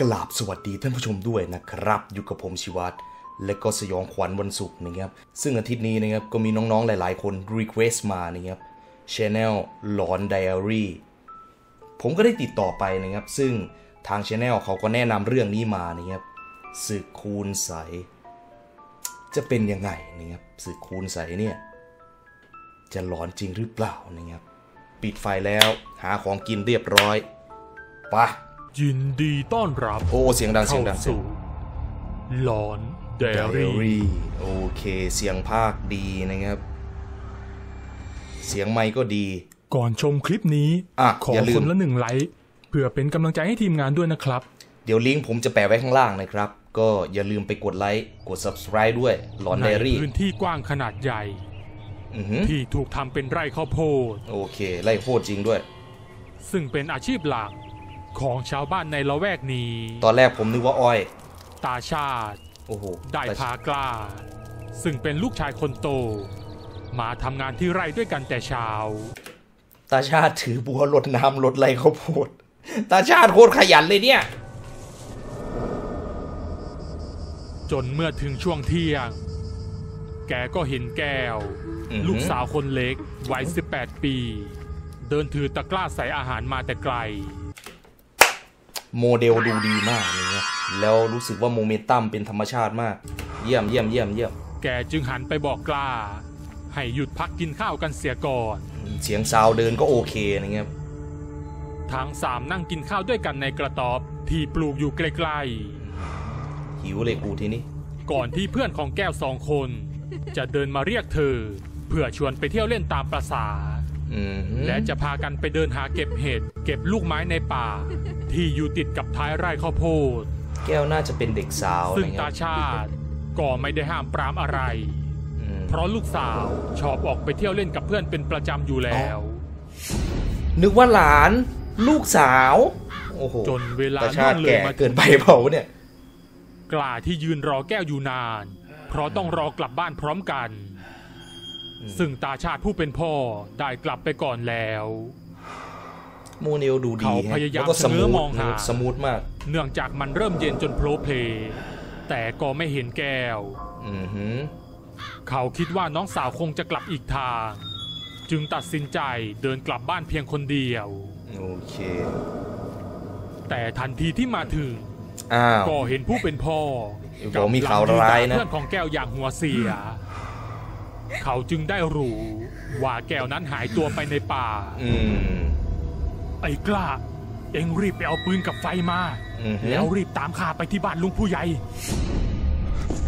กราบสวัสดีท่านผู้ชมด้วยนะครับ อยู่กับผมชิวัตรและก็สยองขวัญวันศุกร์นะครับ ซึ่งอาทิตย์นี้นะครับก็มีน้องๆหลายๆ คน request มานะครับช anel หลอนไดอารี่ผมก็ได้ติดต่อไปนะครับ ซึ่งทางช anel เขาก็แนะนำเรื่องนี้มานะครับศึกคุณไสย จะเป็นยังไงนะครับศึกคุณไสยเนี่ย จะหลอนจริงหรือเปล่านะครับ ปิดไฟแล้วหาของกินเรียบร้อยไป ยินดีต้อนรับโอ้เสียงดังเสีเข้ายงดังเสียงสู่หลอนเดไดอารี่รี่ โอเค เสียงภาคดีนะครับ เสียงไมค์ก็ดี ก่อนชมคลิปนี้อะขออย่าลืมคนละหนึ่งไลค์เพื่อเป็นกำลังใจให้ทีมงานด้วยนะครับ เดี๋ยวลิงก์ผมจะแปะไว้ข้างล่างนะครับ ก็อย่าลืมไปกดไลค์ กด subscribe ด้วยหลอนในไดอารี่พื้นที่กว้างขนาดใหญ่อือหือที่ถูกทำเป็นไร่ข้าวโพด โอเคไล่โคตรจริงด้วย ซึ่งเป็นอาชีพหลัก ของชาวบ้านในละแวกนี้ ตอนแรกผมนึกว่าอ้อย ตาชาติ โอ้โหได้แต่พากล้า ซึ่งเป็นลูกชายคนโต มาทำงานที่ไร่ด้วยกันแต่เช้า ตาชาติถือบัวรดน้ำรดไรข้าวโพดตาชาติโคตรขยันเลยเนี่ย จนเมื่อถึงช่วงเที่ยง แกก็เห็นแก้วอือหือลูกสาวคนเล็กวัย18 ปี เดินถือตะกร้าใส่อาหารมาแต่ไกล โมเดลดูดีมากนะครับแล้วรู้สึกว่าโมเมนตัมเป็นธรรมชาติมาก เยี่ยมเยี่ยมเยี่ยมเยี่ยมแกจึงหันไปบอกกล้า ให้หยุดพักกินข้าวกันเสียก่อน เสียงซาวเดินก็โอเคนะครับทั้งสามนั่งกินข้าวด้วยกันในกระต๊อบที่ปลูกอยู่ใกล้หิวเลยกูทีนี้ๆก่อนที่เพื่อนของแก้วสองคน จะเดินมาเรียกเธอ เพื่อชวนไปเที่ยวเล่นตามประษาอืมและจะพากันไปเดินหาเก็บเห็ดเก็บลูกไม้ในป่า ที่อยู่ติดกับท้ายไร่ข้าวโพด แก้วน่าจะเป็นเด็กสาวซึ่งนะคตารับชาติ ก็ไม่ได้ห้ามปรามอะไรอืมเพราะลูกสาวชอบออกไปเที่ยวเล่นกับเพื่อนเป็นประจำอยู่แล้ว นึกว่าหลานลูกสาวโอ้โหจนเวลาตาชาติล่วงเลยแก่มาเกินไปเปล่าเนี่ย กล้าที่ยืนรอแก้วอยู่นาน เพราะต้องรอกลับบ้านพร้อมกัน ซึ่งตาชาติผู้เป็นพ่อได้กลับไปก่อนแล้วโมเดลดูดีเขาพยายามแล้วก็สมูทเสนอมองหานะครับ smoothมาก เนื่องจากมันเริ่มเย็นจนโพล้เพล้แต่ก็ไม่เห็นแก้วอือหือเขาคิดว่าน้องสาวคงจะกลับอีกทาง จึงตัดสินใจเดินกลับบ้านเพียงคนเดียว โอเค แต่ทันทีที่มาถึงอ้าวก็เห็นผู้เป็นพ่อบอกมีข่าวร้ายนะเพื่อนของแก้วอย่างหัวเสีย เขาจึงได้รู้ว่าแก้วนั้นหายตัวไปในป่า อืม ไอ้กล้า เอ็งรีบไปเอาปืนกับไฟมาอือหือแล้วรีบตามข้าไปที่บ้านลุงผู้ใหญ่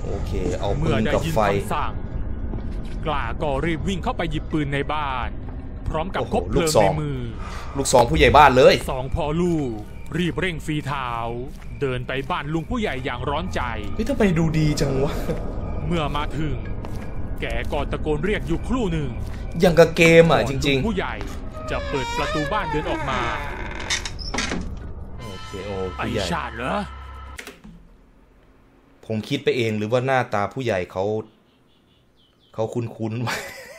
โอเค เอาปืเมื่อนได้กับยินไฟคำสั่งกล้าก็รีบวิ่งเข้าไปหยิบปืนในบ้าน พร้อมกับโอ้โหคบเพลิลูงกซในองมือ ลูกสองผู้ใหญ่บ้านเลยสองพ่อลูก รีบเร่งฝีเท้าเดินไปบ้านลุงผู้ใหญ่อย่างร้อนใจเฮ้ยทำไมดูดีจังวะ เมื่อมาถึง แกก็ตะโกนเรียกอยู่ครู่หนึ่งอย่างกับเกมอะก่นจลุริงผู้ใหญ่ จะเปิดประตูบ้านเดินออกมาๆโอเคโอ้ไอ้ผู้ใหญ่ชาติเหรอ ผมคิดไปเองหรือว่าหน้าตาผู้ใหญ่เขาเขาคุ้น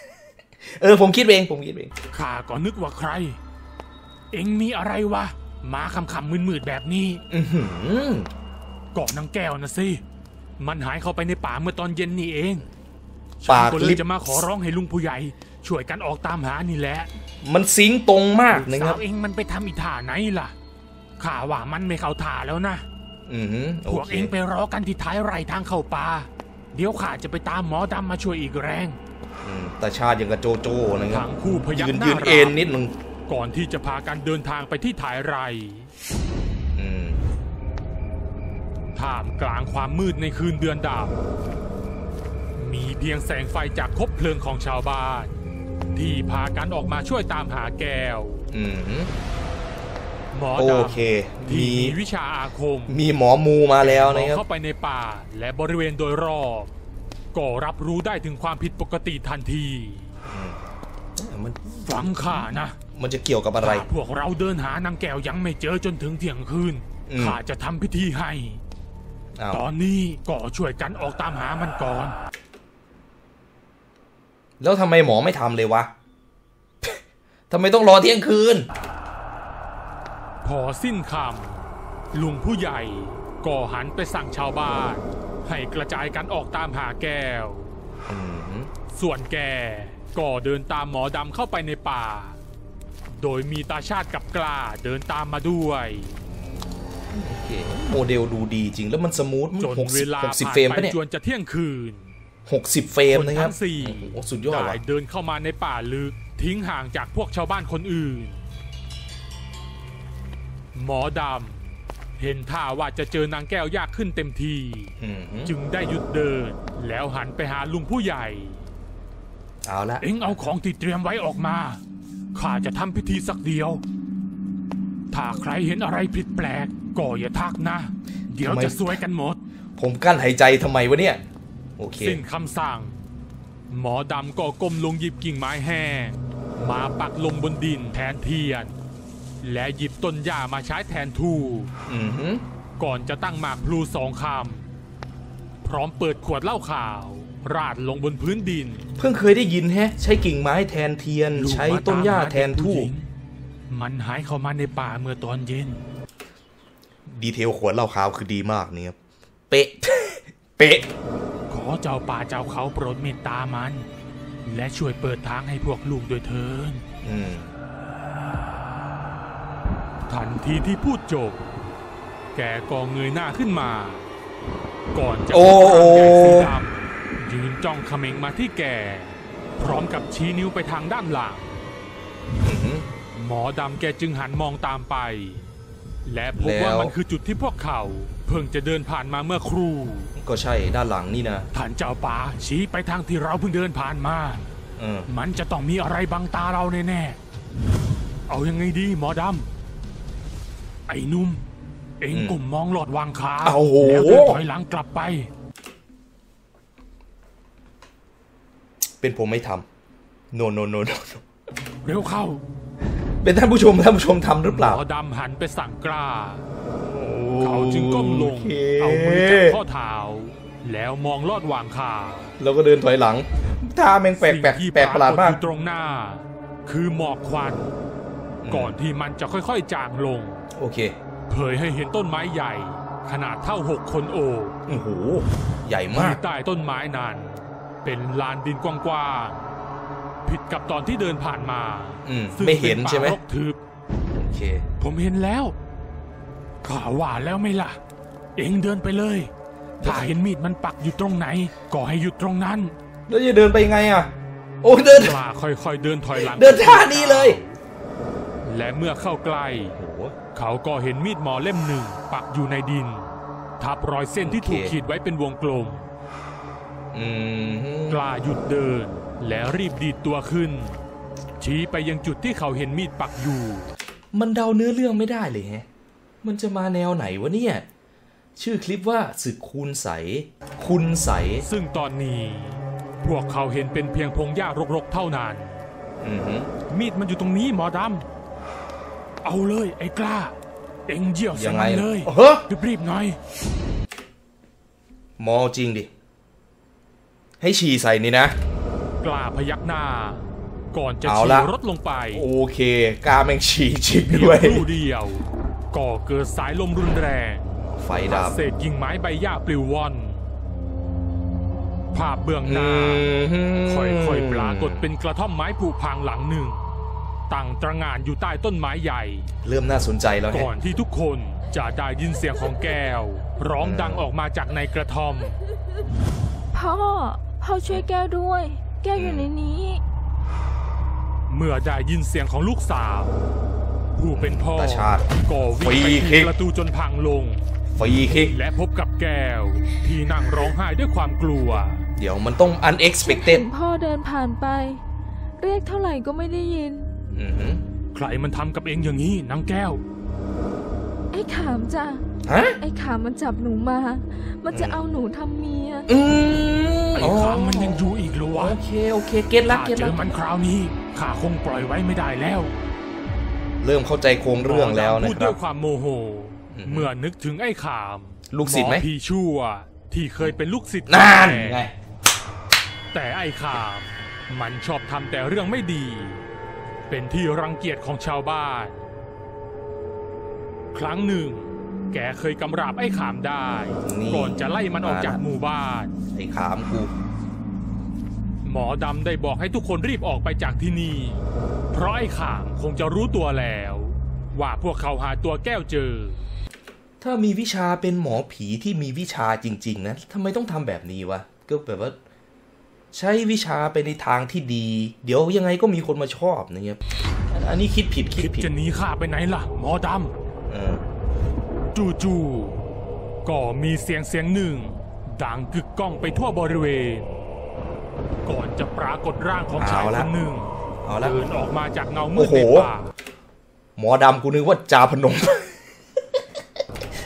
ๆ เออ ผมคิดเอง ผมคิดเอง ข้าก็นึกว่าใคร เอ็งมีอะไรวะ มาคำคำมืดมืดๆแบบนี้อือหือเกาะนางแก้วนะสิ มันหายเข้าไปในป่าเมื่อตอนเย็นนี่เองปากฉันก็เลลิยบจะมาขอร้องให้ลุงผู้ใหญ่ ช่วยกันออกตามหานี่แหละ มันซิงค์ตรงมากนะคสารับวเองมันไปทำอีท่าไหนล่ะข้าว่ามันไม่เข้าท่าแล้วนะอือหือพโอวกเคเองไปรอกันที่ท้ายไร่ทางเข้าป่าเดี๋ยวข้าจะไปตามหมอดำมาช่วยอีกแรงอืมแต่ชาติยังกับโจโจ้นะครับทั้งคู่พยักยืนหน้ายืนรับเอ็นนิดนึงก่อนที่จะพากันเดินทางไปที่ท้ายไร่อืมท่ามกลางความมืดในคืนเดือนดำมีเพียงแสงไฟจากคบเพลิงของชาวบ้าน ที่พากันออกมาช่วยตามหาแก้วอืมหมอโอดเคำที่มีมีวิชาอาคม มีหมอมูมาแล้วมอนะงครับ เข้าไปในป่าและบริเวณโดยรอบก็รับรู้ได้ถึงความผิดปกติทันทีมันฟังข้านะมันจะเกี่ยวกับอะไร ถ้าพวกเราเดินหานางแก้วยังไม่เจอจนถึงเที่ยงคืนอืม ข้าจะทำพิธีให้ อ้าวตอนนี้ก็ช่วยกันออกตามหามันก่อน แล้วทำไมหมอไม่ทำเลยวะทำไมต้องรอเที่ยงคืน พอสิ้นคลุงผู้ใหญ่ก็หันไปสั่งชาวบ้าน ให้กระจายกันออกตามหาแก้วอืมส่วนแกก็เดินตามหมอดำเข้าไปในป่า โดยมีตาชาติกับกล้าเดินตามมาด้วยโอเคโมเดลดูดีจริงแล้วมัน smooth จนหกเวสิบลาหกสิบผ่าน frame ไปปะเนี่ยจนจะเที่ยงคืน หกสิบ frame คนนะครับทั้งสี่โอ้โหสุดยอดได้ว่ะเดินเข้ามาในป่าลึกทิ้งห่างจากพวกชาวบ้านคนอื่น หมอดำเห็นท่าว่าจะเจอนางแก้วยากขึ้นเต็มทีอืมจึงได้หยุดเดิน แล้วหันไปหาลุงผู้ใหญ่ เอาละเอ็งเอาของที่เตรียมไว้ออกมา ข้าจะทำพิธีสักเดียว ถ้าใครเห็นอะไรผิดแปลก ก็อย่าทักนะ เดี๋ยวจะซวยกันหมด ผมกั้นหายใจทำไมวะเนี่ยโอเคสิ้นคำสั่ง หมอดำก็ก้มลงหยิบกิ่งไม้แห้งมาปักลงบนดินแทนเทียน และหยิบต้นหญ้ามาใช้แทนทูปอือหือก่อนจะตั้งหมากพลูสองคำพร้อมเปิดขวดเหล้าขาว ราดลงบนพื้นดิน เพิ่งเคยได้ยินแฮะ ใช้กิ่งไม้แทนเทียนลูกใช้มต้นหญ้าตมแทนเด็กทูผู้หบญิงมันหายเข้ามาในป่าเมื่อตอนเย็น ดีเทลขวดเหล้าขาวคือดีมากเนี่ยครับเป๊ะ เป๊ะข อเจ้าป่าเจ้าเขาโปรดเมตตามัน และช่วยเปิดทางให้พวกลูกด้วยเถินอืมทันทีที่พูดจบ แกก็เงยหน้าขึ้นมา ก่อนจะโอ้พบโอ้ร่างใหญ่สีดำยืนจ้องเขม็งมาที่แก พร้อมกับชี้นิ้วไปทางด้านหลังอื้อหือหมอดำแกจึงหันมองตามไป และพบว่าแล้วมันคือจุดที่พวกเขาเพิ่งจะเดินผ่านมาเมื่อครู่ก็ใช่ด้านหลังนี่นะท่านเจ้าป่าชี้ไปทางที่เราเพิ่งเดินผ่านมาเออมันจะต้องมีอะไรบังตาเราแน่ๆเอายังไงดีหมอดำไอ้หนุ่ม เอ็งอืมกลุ่มมองหลอดวางขาเอาโหแล้วเดินถอยหลังกลับไป เป็นผมไม่ทำ no no no no no เร็วเข้า เป็นท่านผู้ชมท่านผู้ชมทำหรือเปล่าหมอดำหันไปสั่งกล้า เขาจึงก้มลงโคเอามือจับข้อเท้าแล้วมองลอดวางขาแล้วก็เดินถอยหลังท่าแม่งแปลกแปลกสิ่งที่แปลกประหลาดมากอยู่ตรงหน้า คือหมอกควัน ก่อนที่มันจะค่อยๆจางลง โอเค เผยให้เห็นต้นไม้ใหญ่ ขนาดเท่าหกคนโอบโอ้โห ใหญ่มากที่ใต้ต้นไม้นั้น เป็นลานดินกว้างๆ ผิดกับตอนที่เดินผ่านมาอืมซึ่งไม่เห็นใช่ไหมป็ป่ารกทึบ โอเค ผมเห็นแล้วข้าว่าแล้วไหม่ล่ะ เอ็งเดินไปเลย ถ้าเห็นมีดมันปักอยู่ตรงไหน ก็ให้หยุดตรงนั้นแล้วจะเดินไปยังไงอะ โอ้เดินกล้าค่อยๆเดินถอยหลังเดินท่านี้เลย และเมื่อเข้าใกล้ โอ้โห เขาก็เห็นมีดหมอเล่มหนึ่ง ปักอยู่ในดิน ทับรอยเส้นที่โอเค ถูกขีดไว้เป็นวงกลม อืม กล้าหยุดเดิน แล้วรีบดีดตัวขึ้น ชี้ไปยังจุดที่เขาเห็นมีดปักอยู่ มันเดาเนื้อเรื่องไม่ได้เลยแฮะ มันจะมาแนวไหนวะเนี่ย ชื่อคลิปว่าศึกคูณใส คุณใส ซึ่งตอนนี้ พวกเขาเห็นเป็นเพียงพงหญ้ารกๆเท่านั้นอือหือมีดมันอยู่ตรงนี้หมอดำเอาเลยไอ้กล้า เอ็งเยี่ยวใส่ยังไงมันเลยเฮ้ยรีบๆหน่อยมอจริงดิ ให้ฉี่ใส่นี่นะ กล้าพยักหน้า ก่อนจะเอาขี่ละรถลงไป โอเคกล้าแม่งฉี่จริงเพียด้วยงครู่เดียวก็เกิดสายลมรุนแรง ไฟพัดัดบเศษกิ่งไม้ใบหญ้าปลิวว่อนภาพเบื้องหอืน้ามค่อยๆปรากฏเป็นกระท่อมไม้ผุพังหลังหนึ่งตั้งตระหง่านอยู่ใต้ต้นไม้ใหญ่ เริ่มน่าสนใจแล้วแฮะก่อนที่ทุกคนจะได้ยินเสียงของแก้ว ร้องดังออกมาจากในกระท่อม พ่อ พ่อช่วยแก้วด้วย แก้วอยู่ในนี้ เมื่อได้ยินเสียงของลูกสาว ผู้เป็นพ่อตาชาติก็วิ่งไปฟรีคิที่ก ประตูจนพังลง ฟรีคิก และพบกับแก้ว ที่นั่งร้องไห้ด้วยความกลัว เดี๋ยวมันต้อง unexpected เห็นพ่อเดินผ่านไป เรียกเท่าไหร่ก็ไม่ได้ยิน อือหือใครมันทำกับเองอย่างนี้นางแก้ว ไอ้ขามจ้ะฮะ ไอ้ขามมันจับหนูมา มันจะเอาหนูทำเมีย อืม ไอ้คามมันยังอยู่อีกเหรอวะ โอเค โอเค เก็ตละถ้าเก็ตเจละอมันคราวนี้ข้าคงปล่อยไว้ไม่ได้แล้ว เริ่มเข้าใจโครงเรื่องแล้วนะพูดคด้รัวบยความโมโหอืมเมื่อนึกถึงไอ้ขาม ลูกศิษย์ไหมอพี่ชั่ว ที่เคยเป็นลูกศิษย์นานแท้ไง แต่ไอ้ขาม มันชอบทำแต่เรื่องไม่ดี เป็นที่รังเกียจของชาวบ้าน ครั้งหนึ่ง แกเคยกำราบไอ้ขามได้นี่ก่อนจะไล่มันออกมาละจากหมู่บ้าน ไอ้ขามกู หมอดำได้บอกให้ทุกคนรีบออกไปจากที่นี่ เพราะไอ้ขามคงจะรู้ตัวแล้ว ว่าพวกเขาหาตัวแก้วเจอ ถ้ามีวิชาเป็นหมอผีที่มีวิชาจริง ๆนะทำไมต้องทำแบบนี้วะ ก็แบบว่า ใช้วิชาไปในทางที่ดี เดี๋ยวยังไงก็มีคนมาชอบนะครับอันอันนี้คิดผิดคิดคิดผิดจะหนีข้าไปไหนล่ะ หมอดเออำ จู่ๆก็มีเสียงเสียงหนึ่ง ดังกึกก้องไปทั่วบริเวณ ก่อนจะปรากฏร่างของชายเอาคละนหนึ่งเอาละเดินออกมาจากเงามืโอ้ดโหในป่าหมอดำกูนึกว่าจาพนม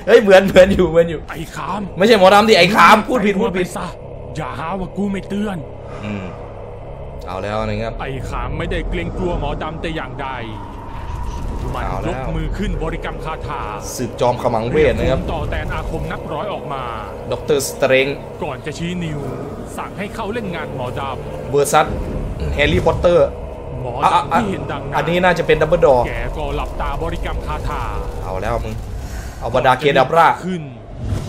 เฮ้ยเหมือนเหมือนอยู่เหมือนอยู่ไอ้ขาม ไม่ใช่หมอดำดิไอ้ขามพูดผิดพูดผิดไปซะอย่าหาว่ากูไม่เตือน อืมเอาแล้วนะครับไอ้ขามไม่ได้เกรงกลัวหมอดำแต่อย่างใด มันเอาแล้วยกมือขึ้นบริกรรมคาถาสืบจอมขมังเวทนะครับเยกต่อแตนอาคมนับร้อยออกมาดรสเตรงก่อนจะชี้นิ้ว สั่งให้เข้าเล่นงานหมอดเวอร์ซัสแฮร์รี่พอตเตอร์ำหมออะอะดำอะที่เห็นดังอันนี้น่าจะเป็นดับเบิลดอแกก็หลับตาบริกรรมคาถาเอาแล้วมึงเอาบาดาเคดับราขึ้น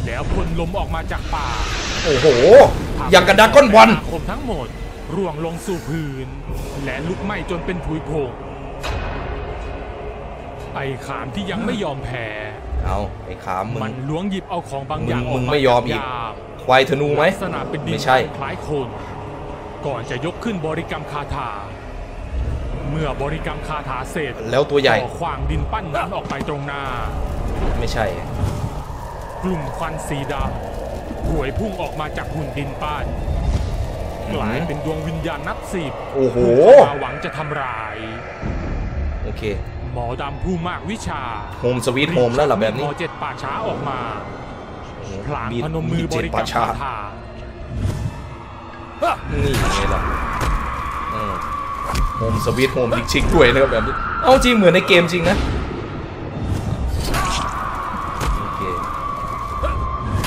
แล้วพ่นลมออกมาจากปากโอ้โห อย่างกับดรากอนวันอาคมทั้งหมดร่วงลงสู่พื้น และลุกไหม้จนเป็นผุยผง ไอ้ขามที่ยังไม่ยอมแพ้เอาไอ้ขามมึมันง ล้วงหยิบเอาของบางอย่างมึงออกมึงมาไม่ยอมอีก จากยาม ควายธนูไหม ลักษณะเป็นดินไม่ใช่ คล้ายคนก่อนจะยกขึ้นบริกรรมคาถา เมื่อบริกรรมคาถาเสร็จแล้วตัวใหญ่ ก็ขวางดินปั้นนั้นออกไปตรงหน้า ไม่ใช่ กลุ่มควันสีดำหวยพุ่งออกมาจากหุ่นดินปั้นกลายเป็นดวงวิญญาณนับสิบโอ้โหผู้เข้ามาหวังจะทำร้าย โอเคห มอดำผู้มากวิชาโฮมสวีทโฮมแล้วเหรอแบบนี้หมอเจ็ดป่าช้าออกมาโอ้โหพลางมีดพนมมืมีอดบเจ็ดริกรป่ารมช้าคาถานี่ไงล่ะโฮมสวีทโฮมชิคๆด้วยนะครับแบบนี้ เอาจริงเหมือนในเกมจริงนะโอเค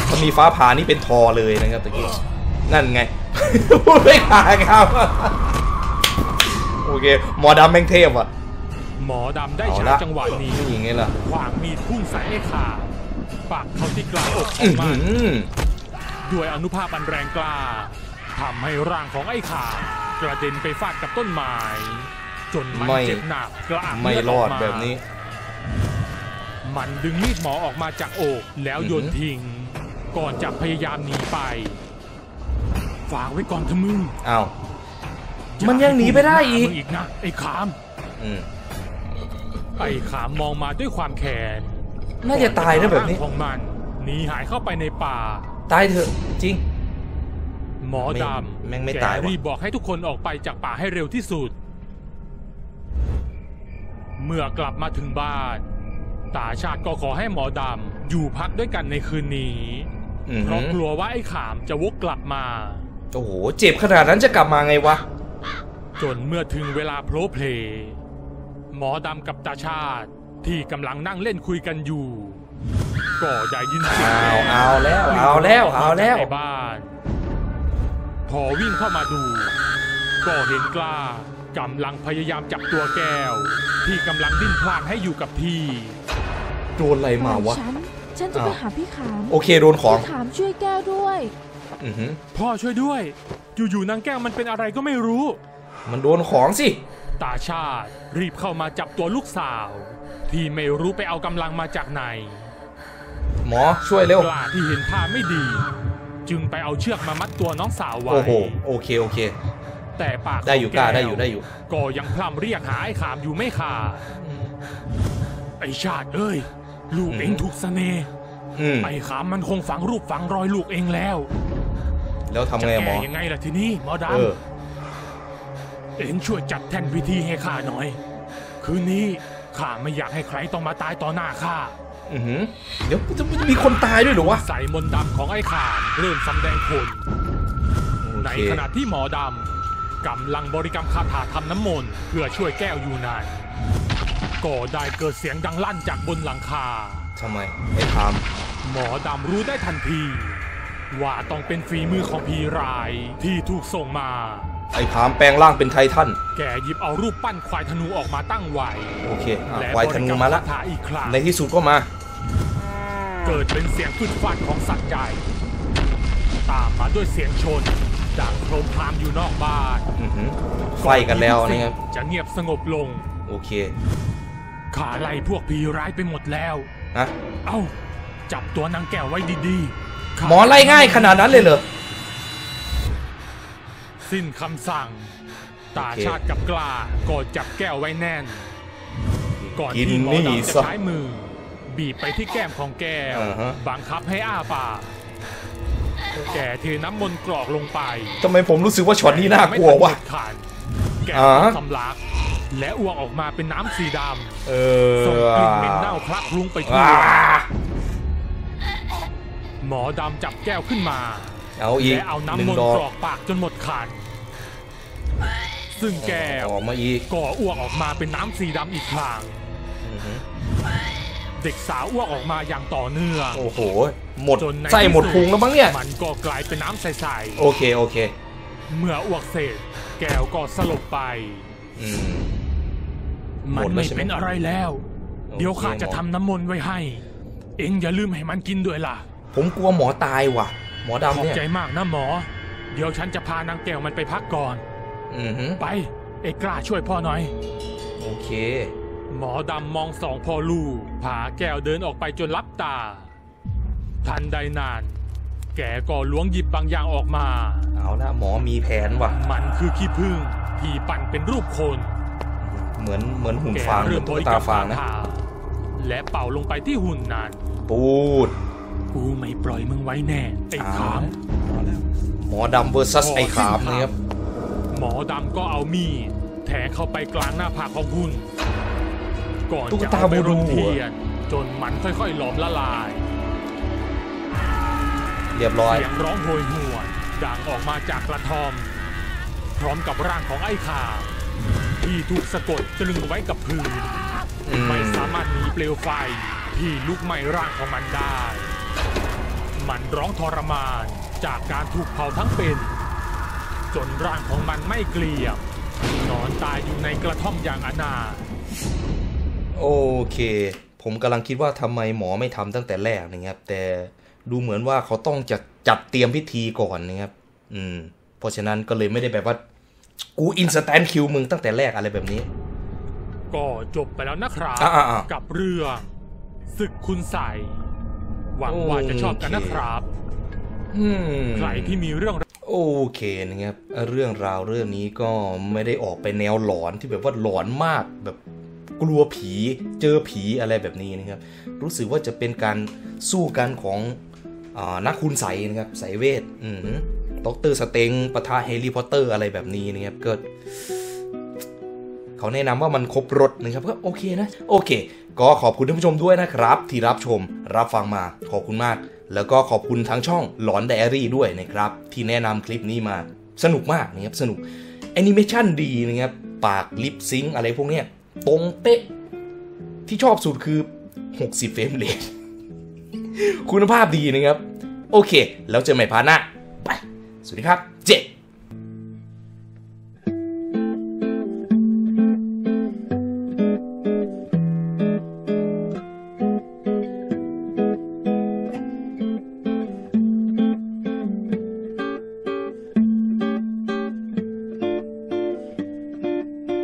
ถ้ามีฟ้าผ่านี่เป็นทอเลยนะครับตะกี้ นั่นไงพูดไม่ขาดครับ โอเคหมอดำแม่งเทพอะ หมอดำได้เอาใช้ละจังหวะนี้นี่ไงล่ะขวางมีดพุ่งใส่ไอ้ขาปักเข้าที่กลางอกขออื้งอมัหืนอด้วยอนุภาพอันแรงกล้าทำให้ร่างของไอ้ขากระเด็นไปฟาดกับต้นไม้จนมันไม่เจ็บหนักกระอักไม่เลืดรอดกมาแบบนี้ มันดึงมีดหมอออกมาจากอกแล้วโยนอือหือทิ้ง ก่อนจะพยายามหนีไป ฝากไว้ก่อนเถอะมึงอ้าวมันยังหนีไปได้อีกย่าให้กูเห็นหน้ามึงอีกนะไอ้ขาม อืม ไอ้ขามมองมาด้วยความแค้นน่าจะตายนะแบบนี้ร่างของมันหนีหายเข้าไปในป่า ตายเถอะจริง หมอดแม่งำไม่แกตายว่ะรีบบอกให้ทุกคนออกไปจากป่าให้เร็วที่สุด เมื่อกลับมาถึงบ้าน ตาชาติก็ขอให้หมอดำอยู่พักด้วยกันในคืนนี้อือเพหืราะอกลัวว่าไอ้ขามจะวกกลับมา โอ้โห เจ็บขนาดนั้นจะกลับมาไงวะ จนเมื่อถึงเวลาโพลเพลย์ หมอดำกับตาชาติ ที่กำลังนั่งเล่นคุยกันอยู่ ก็ได้ยินเสียงเอาเอาแล้วเอาแล้วเอาแล้วในบ้าน พอวิ่งเข้ามาดู ก็เห็นกล้ากำลังพยายามจับตัวแก้ว ที่กำลังดิ้นพลานให้อยู่กับที่โดนอะไรมาวะ ฉันฉันจะไปอ้าวหาพี่ขามโอเคโดนของพี่ขามช่วยแก้วด้วยอือหือพ่อช่วยด้วย อยู่ๆนางแก้วมันเป็นอะไรก็ไม่รู้ มันโดนของสิ ตาชาติ รีบเข้ามาจับตัวลูกสาว ที่ไม่รู้ไปเอากำลังมาจากไหนหมอช่วยเร็วกล้าที่เห็นท่าไม่ดี จึงไปเอาเชือกมามัดตัวน้องสาวไว้โอ้โหโอเคโอเค แต่ปากได้อยู่ขงกล้าแวได้อยู่ได้อยู่ ก็ยังพร่ำเรียกหาไอ้ขามอยู่ไม่ขาดไอ้ชาติเอ้ยลูกอืมเองถูกเสน่ห์อืมไอ้ขามมันคงฝังรูปฝังรอยลูกเองแล้ว แล้วทำจะไงอะหมแก้อยังไงล่ะทีนี้หมอดเออำ เองช่วยจัดแท่นพิธีให้ข้าหน่อย คืนนี้ข้าไม่อยากให้ใครต้องมาตายต่อหน้าข้าอือหือเดี๋ยวจะจะมีคนตายด้วยเหรอวะใส่มนต์ดำของไอ้ขามเริ่มสำแดงผลโอในเคขณะที่หมอดำกำลังบริกรรมคาถาทำน้ำมนต์เพื่อช่วยแก้วอยู่นานก็ได้เกิดเสียงดังลั่นจากบนหลังคาทำไมไอ้พามหมอดำรู้ได้ทันที ว่าต้องเป็นฝีมือของพีรายที่ถูกส่งมา ไอ้พามแปลงร่างเป็นไททัน แกหยิบเอารูปปั้นควายธนูออกมาตั้งไว้โอเคอะและควายธนูมาละบริกรรคถาอีกครั้งในที่สุดก็มา เกิดเป็นเสียงฟึดฟัดของสัตว์ใหญ่ ตามมาด้วยเสียงชนดังโครมครามอยู่นอกบ้านอื้อหือไฟกันแล้วนะครับจะเงียบสงบลง โอเคขาไล่พวกผีร้ายไปหมดแล้วฮะเอ้า จับตัวนางแก้วไว้ดีๆข้าหมอไล่ง่ายขนาดนั้นเลยเหรอ สิ้นคำสั่ง ตาโอเคชาติกับกล้าก็จับแก้วไว้แน่น ก่อนกินที่หมอนี่ดำจะซะใช้มือ บีบไปที่แก้มของแก้วอ่าฮะบังคับให้อ้าปากแกเทน้ำมนต์กรอกลงไปทำไมผมรู้สึกว่าช็อตนี้น่ากลัววะไม่ทันเด็ดขาดแก้วอ่าสำลักและอ้วกออกมาเป็นน้ำสีดเอำอส่งกลิ่นเหม็นเน่าคลักคลุ้งไปทั่วอ่าหมอดำจับแก้วขึ้นมาเอาอีกและเอาหนึ่น้ำงมนดต์อกกรอกปากจนหมดขัน ซึ่งแก้วออกมาอีกก็อ้วกออกมาเป็นน้ำสีดำอีกครั้งอื้อหือเด็กสาวอ้วกออกมาอย่างต่อเนื่องโอ้โห หมดจนในไส้หมดที่สุพุงแล้วมั้งเนี่ย มันก็กลายเป็นน้ำใสโอเคโอเคๆเมื่ออ้วกเสร็จ แก้วก็สลบไปอืมหมมันดแล้วไม่ใช่ไหมเป็นอะไรแล้วโอเคเดี๋ยวข้าจะหมอทำน้ำมนต์ไว้ให้ เอ็งอย่าลืมให้มันกินด้วยล่ะ ผมกลัวหมอตายว่ะ หมอขอดำบเนี่ยใจมากนะหมอ เดี๋ยวฉันจะพานางแก้วมันไปพักก่อนอือหือ ไป เอกกล้าช่วยพ่อหน่อย โอเค หมอดำมองสองพ่อลูกผาแก้วเดินออกไปจนลับตา ทันใดนาน แกก็ล้วงหยิบบางอย่างออกมา เอาละหมอมีแผนว่ะ มันคือขี้ผึ้งที่ปั่นเป็นรูปคน เหมือนเหมือนหุ่นแกฟางเหมืเริ่อมนบตุ๊กริกรตารมฟางนะคถและเป่าลงไปที่หุ่นนั้นปูดกูไม่ปล่อยมึงไว้แน่ไอ้ขามหมอดำเวอร์ซัสไอ้ขามนะครับ หมอดำก็เอามีดแทงเข้าไปกลางหน้าผากของหุ่นก่อนตุ๊กจะตาเอาไปรบูนดูเทีเหรอยนจนมันค่อยๆหลอมละลายเรียบร้อย เสียงร้องโหยหวนดังออกมาจากกระท่อม พร้อมกับร่างของไอ้ข่าที่ถูกสะกดตรึงไว้กับพื้น อืม ไม่สามารถหนีเปลวไฟที่ลุกไหม้ร่างของมันได้ มันร้องทรมานจากการถูกเผาทั้งเป็น จนร่างของมันไม่เกลียมนอนตายอยู่ในกระท่อมอย่างอนาถโอเค ผมกำลังคิดว่าทำไมหมอไม่ทำตั้งแต่แรกนะครับ แต่ดูเหมือนว่าเขาต้องจัดจัดเตรียมพิธีก่อนนะครับ อืม เพราะฉะนั้นก็เลยไม่ได้แบบว่า กูอินสแตนคิวมึงตั้งแต่แรกอะไรแบบนี้ ก็จบไปแล้วนะครับอ่าๆๆกับเรื่องศึกคุณใสยหวังว่าจะชอบกันนะครับอืมใครที่มีเรื่อง โอเคนะครับ เรื่องราวเรื่องนี้ก็ไม่ได้ออกไปแนวหลอนที่แบบว่าหลอนมากแบบกลัวผีเจอผีอะไรแบบนี้นะครับ รู้สึกว่าจะเป็นการสู้กันของนักคุณไสยนะครับไสยเวทอื Doctor Strange ปะทะแฮร์รี่พอตเตอร์อะไรแบบนี้นะครับก็เขาแนะนำว่ามันครบรสนะครับก็โอเคนะ โอเค ก็ขอบคุณท่านผู้ชมด้วยนะครับ ที่รับชมรับฟังมาขอบคุณมาก แล้วก็ขอบคุณทั้งช่องหลอนไดอารี่ด้วยนะครับ ที่แนะนำคลิปนี้มาสนุกมากนะครับสนุกแอนิเมชันดีนะครับ ปาก lip sync อะไรพวกเนี้ยตรงเป๊ะ ที่ชอบสุดคือ 60 frame rate คุณภาพดีนะครับ โอเค แล้วเจอใหม่ part หน้าไป สวัสดีครับ เจ๊